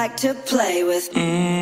like to play with. Mm,